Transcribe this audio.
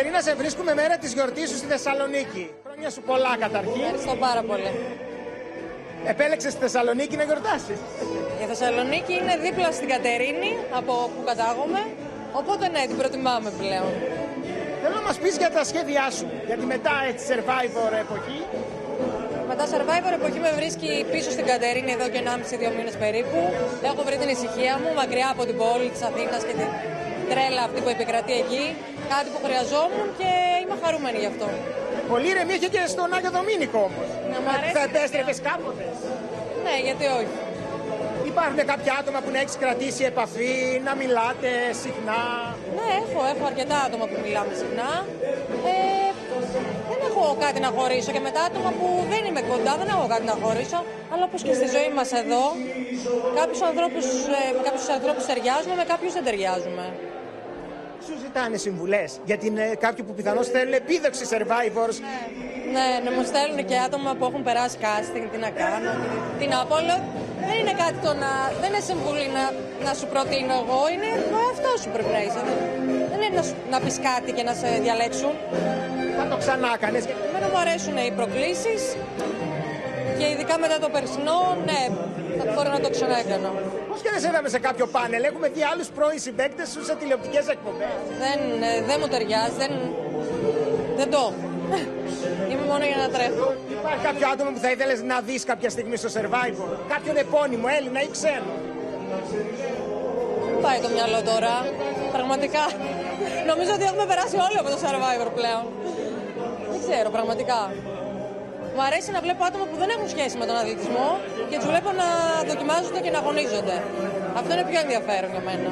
Κατερίνα, σε βρίσκουμε μέρα της γιορτής σου στη Θεσσαλονίκη. Χρόνια σου πολλά καταρχήν. Ευχαριστώ πάρα πολύ. Επέλεξες τη Θεσσαλονίκη να γιορτάσεις. Η Θεσσαλονίκη είναι δίπλα στην Κατερίνη, από που κατάγομαι. Οπότε ναι, την προτιμάμε πλέον. Θέλω να μας πεις για τα σχέδιά σου. Γιατί μετά έτσι survivor εποχή. Μετά Survivor εποχή με βρίσκει πίσω στην Κατερίνη εδώ και 1,5-2 μήνες περίπου. Έχω βρει την ησυχία μου μακριά από την πόλη της Αθήνας και την τρέλα αυτή που επικρατεί εκεί. Κάτι που χρειαζόμουν και είμαι χαρούμενη γι' αυτό. Πολύ ηρεμία είχε και στον Άγιο Δομήνικο όμως. Να μ' αρέσει Θα και επέστρεφε αυτό. κάποτε. Ναι, γιατί όχι. Υπάρχουν κάποια άτομα που να έχεις κρατήσει επαφή, να μιλάτε συχνά; Ναι, έχω, έχω αρκετά άτομα που μιλάμε συχνά. Ε, δεν έχω κάτι να χωρίσω και με τα άτομα που δεν είμαι κοντά δεν έχω κάτι να χωρίσω. Αλλά όπως και στη ζωή μας εδώ, κάποιους ανθρώπους, ε, με κάποιους ανθρώπους ταιριάζουμε, με κάποιους δεν ταιριάζουμε. Σου ζητάνε συμβουλές για την, ε, κάποιοι που πιθανώς θέλουν επίδοξη survivors. Ναι, να μου στέλνουν και άτομα που έχουν περάσει casting, τι να κάνω, τι να πω. Λέω, δεν είναι κάτι το να. Δεν είναι συμβουλή να, να σου προτείνω εγώ, είναι το αυτό σου πρέπει να είσαι. Δεν είναι να, σου- να πεις κάτι και να σε διαλέξουν. Θα το ξανά κάνεις. Εμένα μου αρέσουν οι προκλήσεις και ειδικά μετά το περσινό, ναι, θα μπορώ να το ξαναέκανα. Πώς και δεν σε είδαμε σε κάποιο πάνελ, έχουμε δει άλλους πρώην συμπαίκτες σου σε τηλεοπτικές εκπομπές. Δεν, ε, δεν μου ταιριάζει, δεν, δεν το. έχω. Είμαι μόνο για να τρέχω. Υπάρχει κάποιο άτομο που θα ήθελες να δεις κάποια στιγμή στο survivor. Κάποιον επώνυμο, Έλληνα ή ξένο; Πάει το μυαλό τώρα. Πραγματικά. Νομίζω ότι έχουμε περάσει όλοι από το Survivor πλέον. Δεν ξέρω, πραγματικά. Μου αρέσει να βλέπω άτομα που δεν έχουν σχέση με τον αθλητισμό και τους βλέπω να δοκιμάζονται και να αγωνίζονται. Αυτό είναι πιο ενδιαφέρον για μένα.